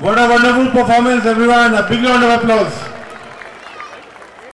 What a wonderful performance, everyone. A big round of applause.